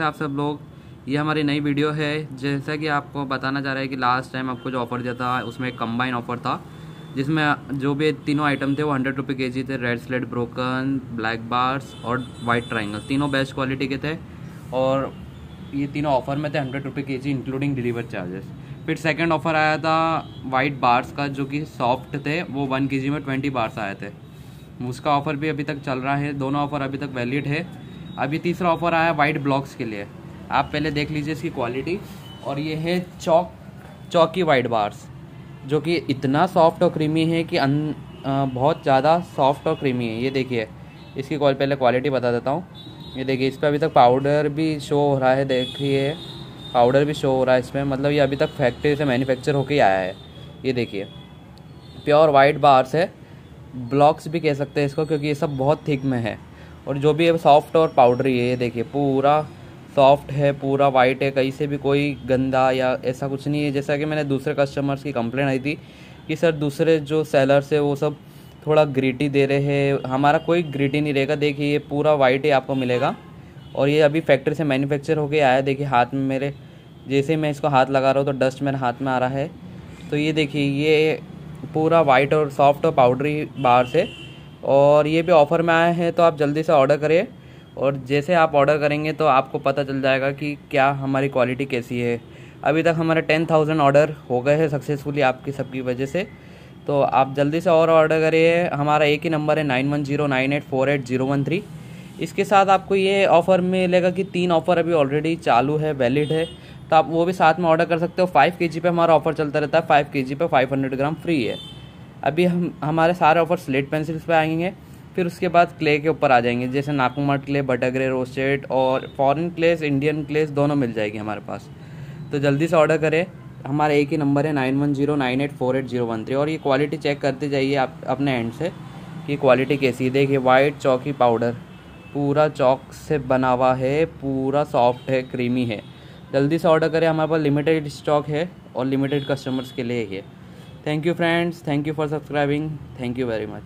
आप सब लोग, ये हमारी नई वीडियो है, जैसा कि आपको बताना चाह रहा है कि लास्ट टाइम आपको जो ऑफ़र दिया था, उसमें एक कम्बाइन ऑफ़र था, जिसमें जो भी तीनों आइटम थे, वो हंड्रेड रुपये के जी थे red slate broken black bars और वाइट ट्राइंगल तीनों बेस्ट क्वालिटी के थे, और ये तीनों ऑफ़र में थे हंड्रेड रुपये K G including deliver charges फिर सेकंड ऑफ़र आया था वाइट बार्स का, जो कि सॉफ्ट थे, वो वन के जी में ट्वेंटी बार्स आए थे। उसका ऑफ़र भी अभी तक चल रहा है, दोनों ऑफ़र अभी तक वैलिड है। अभी तीसरा ऑफ़र आया वाइट ब्लॉक्स के लिए। आप पहले देख लीजिए इसकी क्वालिटी और ये है चौक चौकी वाइट बार्स जो कि इतना सॉफ्ट और क्रीमी है कि अन, आ, बहुत ज़्यादा सॉफ्ट और क्रीमी है। ये देखिए इसकी पहले क्वालिटी बता देता हूँ। ये देखिए इस पर अभी तक पाउडर भी शो हो रहा है देखिए। पाउडर भी शो हो रहा है इसमें। मतलब ये अभी तक फैक्ट्री से मैन्युफैक्चर होकर आया है। ये देखिए प्योर वाइट बार्स है। ब्लॉक्स भी कह सकते हैं इसको क्योंकि ये सब बहुत थिक में है। और जो भी है सॉफ्ट और पाउडरी है, ये देखिए, पूरा सॉफ्ट है, पूरा वाइट है, कहीं से भी कोई गंदा या ऐसा कुछ नहीं है। जैसा कि मैंने दूसरे कस्टमर्स की कंप्लेन आई थी कि, सर, दूसरे जो सेलर्स है, वो सब थोड़ा ग्रीटी दे रहे हैं। हमारा कोई ग्रीटी नहीं रहेगा। देखिए, ये पूरा वाइट ही आपको मिलेगा। और ये अभी फैक्ट्री से मैन्युफैक्चर होके आया देखिए, हाथ में मेरे, जैसे ही मैं इसको हाथ लगा रहा हूँ तो डस्ट मेरे हाथ में आ रहा है। तो ये देखिए, ये पूरा वाइट और सॉफ्ट और पाउडरी बाहर से और ये भी ऑफ़र में आए हैं तो आप जल्दी से ऑर्डर करिए। और जैसे आप ऑर्डर करेंगे तो आपको पता चल जाएगा कि क्या हमारी क्वालिटी कैसी है। अभी तक हमारे टेन थाउज़ेंड ऑर्डर हो गए हैं सक्सेसफुली आपकी सबकी वजह से। तो आप जल्दी से और ऑर्डर करिए। हमारा एक ही नंबर है nine one zero nine eight four eight zero one three. इसके साथ आपको ये ऑफ़र मिलेगा कि तीन ऑफ़र अभी ऑलरेडी चालू है वैलिड है। तो आप वो भी साथ में ऑर्डर कर सकते हो। फाइव के जी पे हमारा ऑफ़र चलता रहता है। फाइव के जी पे फाइव हंड्रेड ग्राम फ्री है। अभी हम, हमारे सारे ऑफ़र स्लेट पेंसिल्स पे आएँगे, फिर उसके बाद क्ले के ऊपर आ जाएँगे, जैसे नाकुमट क्ले बटाग्रे रोस्टेड और फॉरेन क्लेस इंडियन क्लेस दोनों मिल जाएगी हमारे पास। तो जल्दी से ऑर्डर करें। हमारा एक ही नंबर है nine one zero nine eight four eight zero one three और ये क्वालिटी चेक करते जाइए आप अपने एंड से कि क्वालिटी कैसी है। देखिए वाइट चौकी पाउडर पूरा चौक से बना हुआ है, पूरा सॉफ्ट है क्रीमी है। जल्दी से ऑर्डर करें। हमारे पास लिमिटेड स्टॉक है और लिमिटेड कस्टमर्स के लिए ही है। Thank you friends. Thank you for subscribing. Thank you very much.